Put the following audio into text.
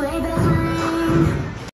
play the